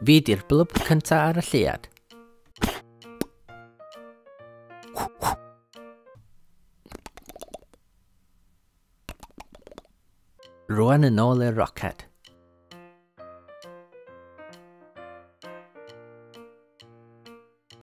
Fi di'r blwb cyntaf ar y llead. Rwan yn ôl i'r roced.